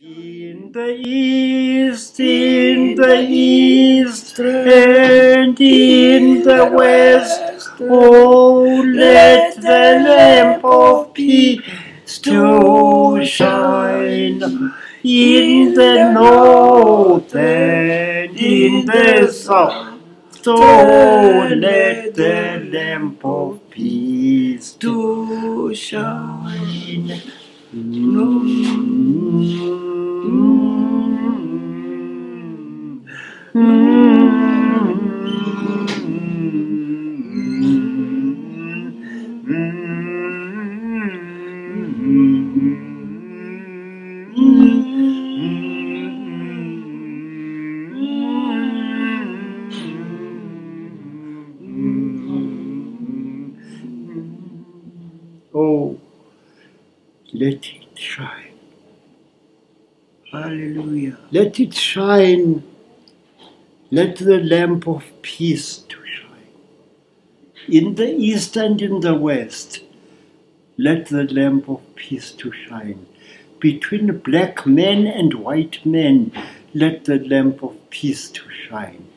In the east, in the east, and in the west, oh, let the lamp of peace to shine. In the north and in the south, oh, let the lamp of peace to shine. Oh, let it shine. Hallelujah. Let it shine. Let the lamp of peace to shine. In the east and in the west, let the lamp of peace to shine. Between black men and white men, let the lamp of peace to shine.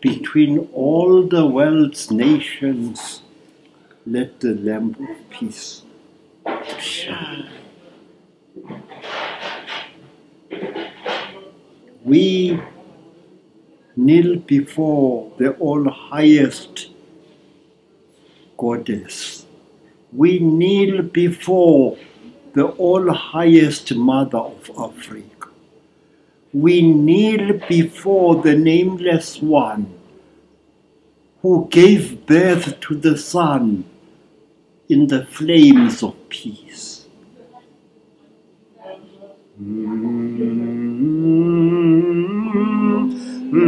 Between all the world's nations, let the lamp of peace to shine. We kneel before the all highest goddess. We kneel before the all highest mother of Africa. We kneel before the nameless one who gave birth to the sun in the flames of peace. Mm. God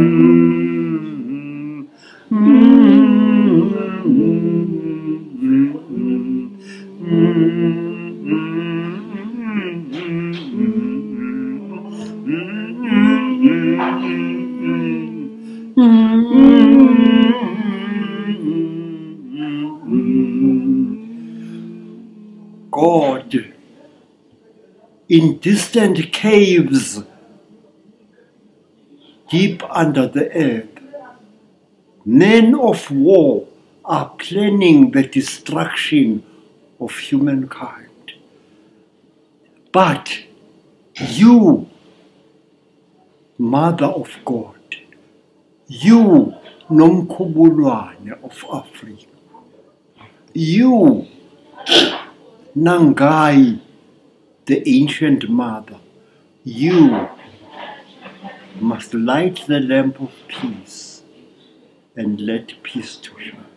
in distant caves deep under the earth. Men of war are planning the destruction of humankind. But you, Mother of God, you, Nomkhubulwane of Africa, you, Nangai, the ancient mother, you must light the lamp of peace and let peace to shine.